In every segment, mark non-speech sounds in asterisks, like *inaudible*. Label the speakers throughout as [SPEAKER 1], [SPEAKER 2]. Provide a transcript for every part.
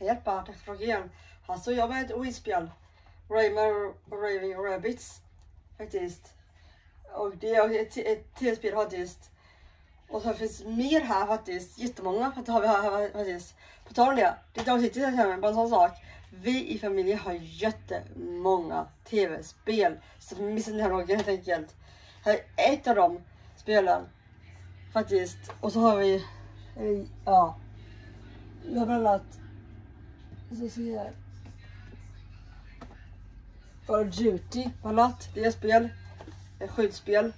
[SPEAKER 1] hjälpa teknologin. Han så jag med ett Wii-spel. Raving Rabbits. Faktiskt. Och det är ett, ett tv-spel faktiskt. Och så finns mer här faktiskt. Jättemånga har vi här faktiskt. På tal om det. Det är City till bara en sån sak. Vi i familjen har jättemånga tv-spel. Så missa den här loggen helt enkelt. Här är ett av de spelen. Faktiskt. Och så har vi, eh, ja. Vi har bland annat, Alltså, så ser jag. Call of Duty, bland annat. Det är spel. Skyddsspel.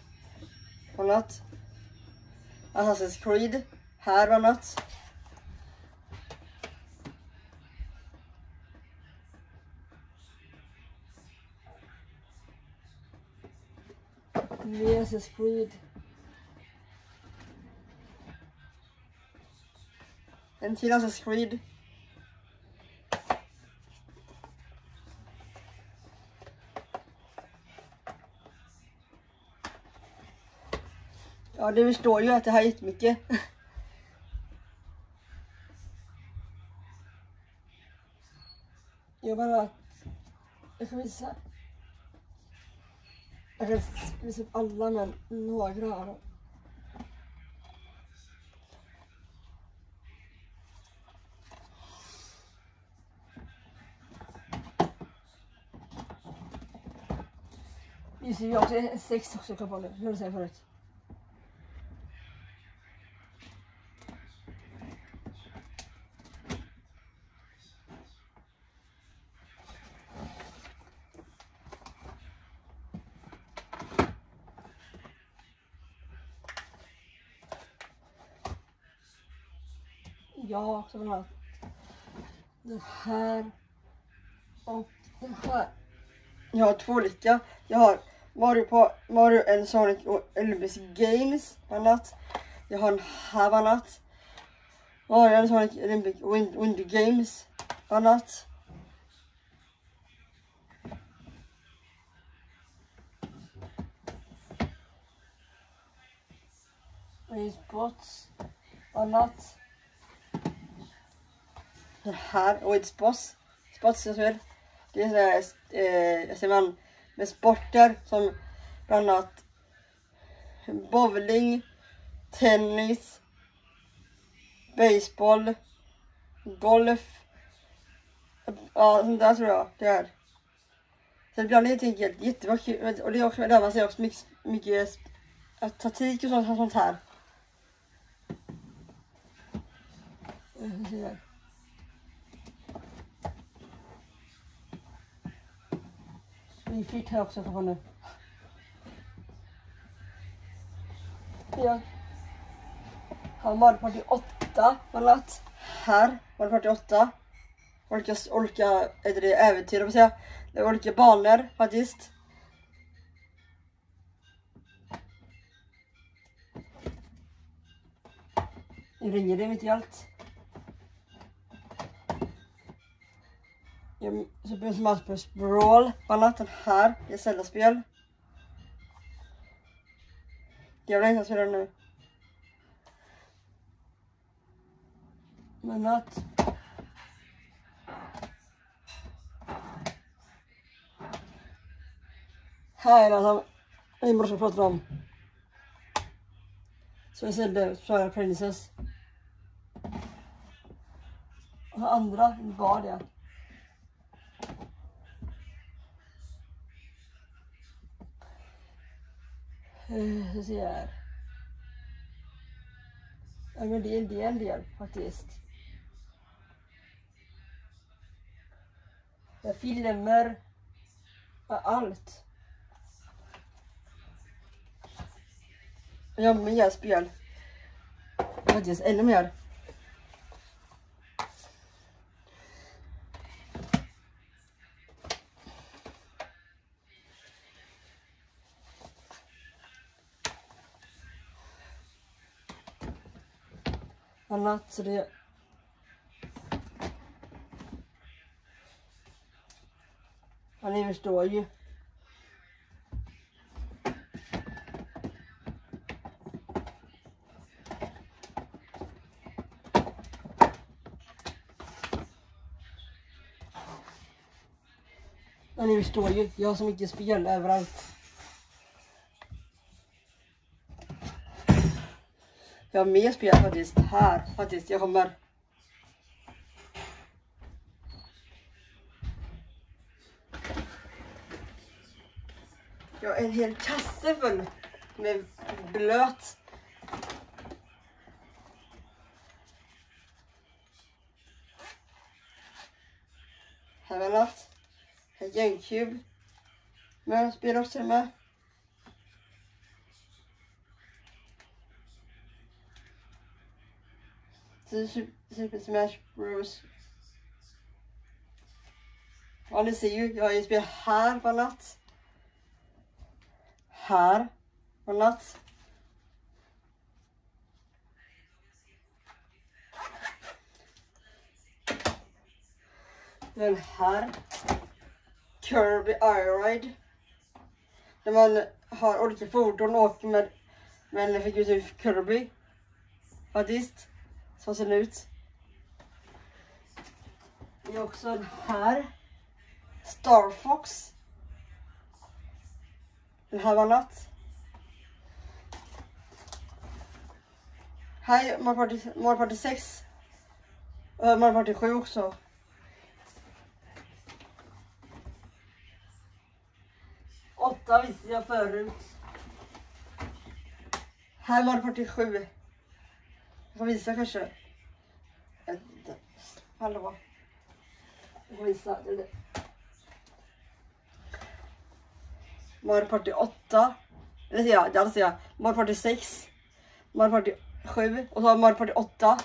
[SPEAKER 1] Bland annat. Assassin's Creed. Här bland annat. Assassin's Creed. En till Assassin's Creed. Ja, du förstår ju att det här är jättemycket. Jag bara... Jag kan visa. Jag kan visa upp alla men några av dem. Just det, vi har också sex också kvar på nu, som du säger förut. Jag har också bland annat det här och det här. Jag har två olika. Jag har Mario på Mario and Sonic och Elvis Games bland annat. Jag har en här bland annat. Mario and Sonic Olympic Wind, Winter Games bland annat. Race Bots annat. Den här, Wii Sports. Sportsspel. Det är sådär, eh, ser man med sporter som bland annat bowling, tennis, baseball, golf. Ja, sånt där tror jag det är. Så ibland är det helt enkelt kul och det är också där man ser också mycket, mycket taktik och sånt, sånt här. Eh, Vi fick här också för nu. Ja. Har var Party 8 bland var Här, Party 8. Olika, olika är det, äventyr, jag säga. Det var olika banor faktiskt. Nu ringer det mitt i allt. Ehm, Super Smash Bros Brawl, bland annat den här, det är Zelda-spel. Jag vill inte spela nu. Men att... Här är den alltså som min brorsa pratar om. Så jag ser det, Fire Princess. Och andra var det. Uh, så ser jag. Ja men det är en del, del faktiskt. Jag filmer. Allt. Jag har mer spel. Faktiskt ännu mer. annat. Så det... Ja, ni förstår ju. Ja, ni förstår ju. Jag har så mycket spel överallt. Jag har mer spel faktiskt här faktiskt. Jag kommer Jag har en hel kasse full med blöt. Här var något. Här GameCube. Men spel också med. Super Smash Bros. Ja, ni ser ju, jag har ju spelat här på natt. Här på natt. Den här. Kirby Airride. Där man har olika fordon och åker med, med en figur Kirby. Faktiskt. Så ser den ut. Det är också den här. Star Fox. Den här var natt. Här är Mario Party 6. Och Mario Party 7 äh, också. Åtta visste jag förut. Här är Mario 7. Jag får visa kanske. Hallå. Jag får visa. Mario Party 8. Eller säger jag, det säger jag. Mario Party 6. Mario Party 7. Och så har Mario Party 8.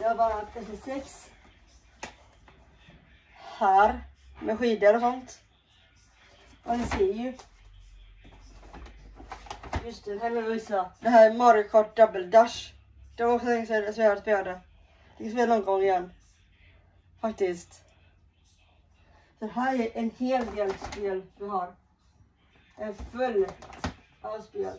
[SPEAKER 1] Jag har bara PS6. Här. Med skidor och sånt. Ja, ni ser ju. Just det, här vill vi visa. Det här är Mario Kart Double Dash. Det var också länge sedan jag spelade. Vi kan spela någon gång igen. Faktiskt. Så här är en hel del spel vi har. En full av spel.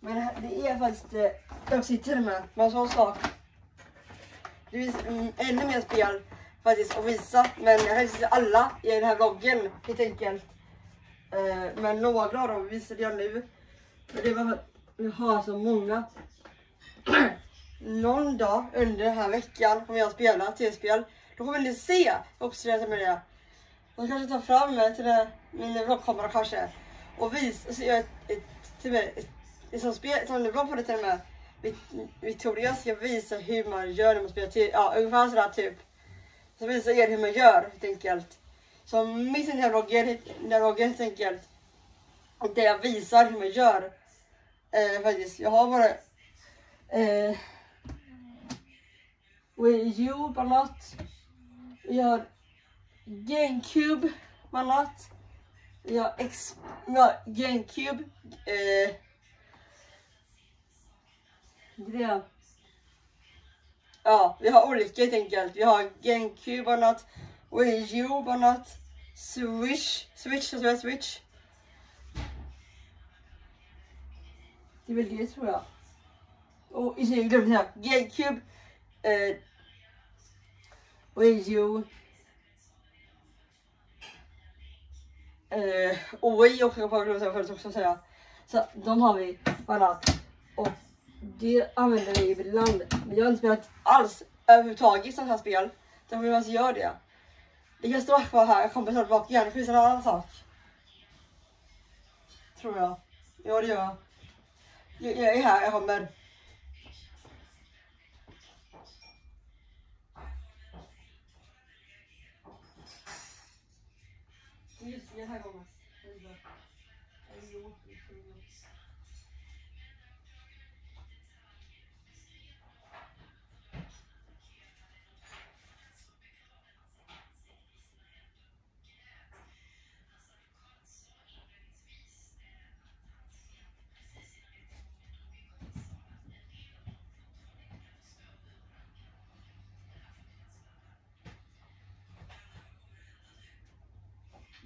[SPEAKER 1] Men det är faktiskt, eh, jag sitter med, med en sån sak. Det finns mm, ännu mer spel faktiskt att visa. Men jag kan inte alla i den här vloggen helt enkelt. Eh, men några av dem visade jag nu. För det var för att vi har så många. *clears throat* Någon dag under den här veckan kommer jag spela tv-spel. Då kommer ni se också det med det. Och kanske tar fram mig till det, min vloggkamera kanske. Och visa, så ett, ett, till mig, ett, ett, sånt spel, som vlogg på det till och med. Victoria ska visa hur man gör när man spelar till, ja ungefär sådär typ. Så visa er hur man gör helt enkelt. Så mitt den här vloggen, den här vloggen helt jag visar hur man gör. Eh, faktiskt, jag har bara eh, Wii U bland annat. Vi har GameCube bland annat. Vi har, X, ja, GameCube. Eh, det. Ja, vi har olika helt enkelt. Vi har GameCube bland annat. Och U bland Swish, Switch. Switch, Switch. Det är väl det tror jag. Och i sig glömde säga. GameCube. Eh, Wii U. Eh, och Wii eh, också på förut också säga. Så de har vi bland. Och det använder vi ibland. Men jag har inte spelat alls överhuvudtaget sådana här spel. Därför man gör det. Det kan stå kvar här. Jag kommer snart tillbaka igen. Det finns en annan sak. Tror jag. Ja det gör jag. Jag, jag är här. Jag kommer. Just den här gången. Jo,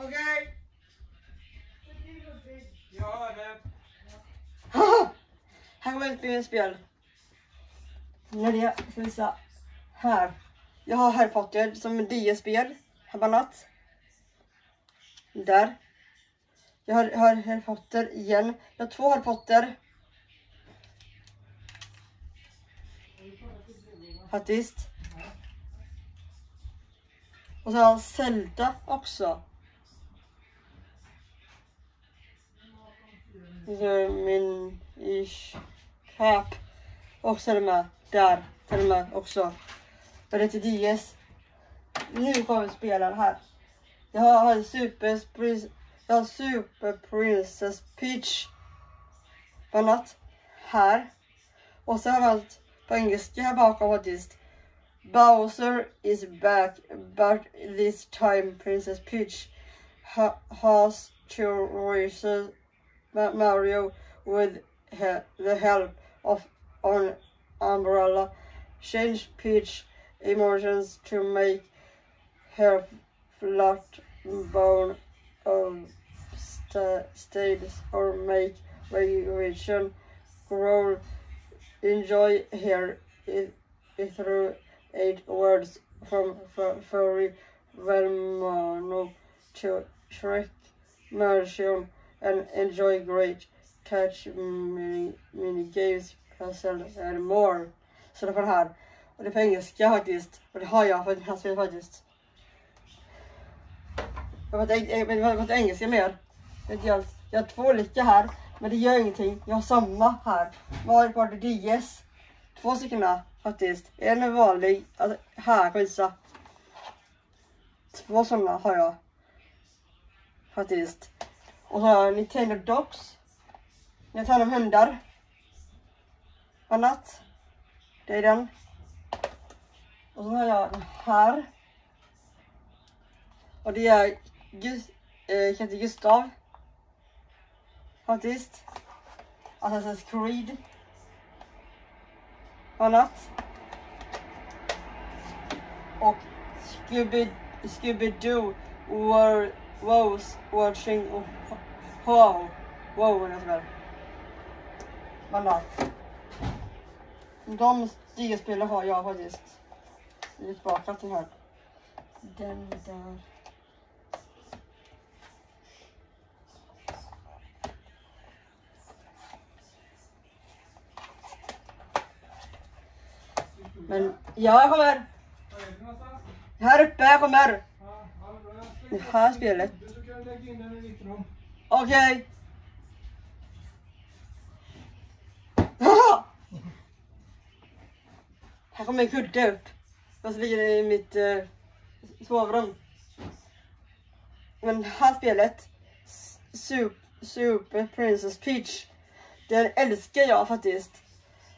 [SPEAKER 2] Okej. mat.
[SPEAKER 1] Okej.
[SPEAKER 2] Jag hör det. *laughs*
[SPEAKER 1] Här kommer ett biospel. När det ska visa. Här. Jag har Harry Potter som DS-spel. Här bland annat. Där. Jag har, har Harry Potter igen. Jag har två Harry Potter. Faktiskt. Och så har jag Zelda också. Alltså, min ish cap. Och så är det med där. Till och med också. Och det är till DS. Nu kommer vi spela det här. Jag har, har Super, jag har Super Princess Peach. Bland annat. Här. Och så har jag allt på engelska här bakom faktiskt. Bowser is back but this time Princess Peach ha has to Mario with he- the help of an umbrella. Change Peach emotions to make her flat bone of sta- states or make regulation grow. Enjoy her through eight words from Furry Vermano to Shrek version and enjoy great catch mini, mini games, puzzle and more. Så det var det här. Och det är på engelska faktiskt. Och det har jag för här spelet faktiskt. Jag har fått, jag, engelska mer. Jag har två olika här. Men det gör ingenting. Jag har samma här. Mario Party DS. Två stycken faktiskt. En är vanlig. Alltså, här, visa. Två sådana har jag. Faktiskt. Och så har jag Nintendo Dogs. Jag tar hand om hundar. Annat. Det är den. Och så har jag den här. Och det är Gust eh, heter Gustav. Faktiskt. Assassin's Creed. Annat. Och Scooby, Scooby-Doo war, was watching wow. Wow, eller sådär. Annat. De stigspelen har jag faktiskt. Ge tillbaka till här. Den där. Men ja, jag kommer.
[SPEAKER 2] Vad är?
[SPEAKER 1] Här uppe, jag kommer.
[SPEAKER 2] Jag
[SPEAKER 1] Det här spelet.
[SPEAKER 2] Du kan lägga in den i ditt rum.
[SPEAKER 1] Okej. *laughs* Här kommer en kudde upp. Jag ligger i mitt eh, sovrum. Men det här spelet, Super, Super Princess Peach, den älskar jag faktiskt.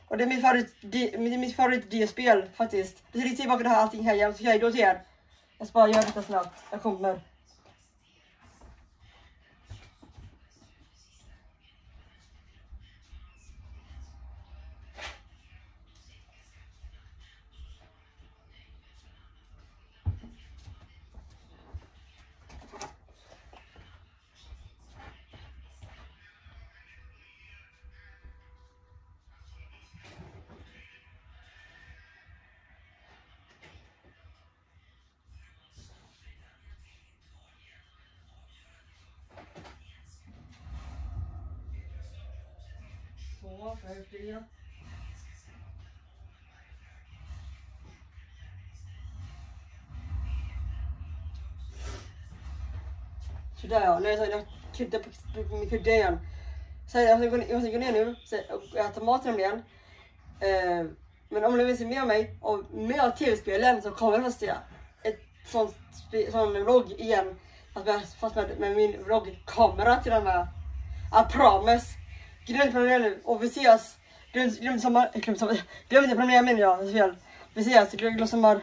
[SPEAKER 1] Och det är mitt favorit, det mitt favorit D-spel faktiskt. Du ser tillbaka det här allting här jämt, så är då till er. Jag ska bara göra detta snabbt, jag kommer. Två, tre, fyra. Sådär ja, nu har jag krydda på, på min krydda igen. Så jag måste, gå, jag måste gå ner nu så, och äta mat nämligen. Eh, men om ni vill se mer av mig och mer av tv-spelen så kommer jag faktiskt ett sånt, sån vlogg igen. Fast med, fast med, med min vloggkamera till den här. I promise. Glöm inte nu och vi ses. Glöm, glöm, sommar, glöm, sommar, glöm inte prenumerera menar jag. fel. Vi ses. Glöm, glöm sommar.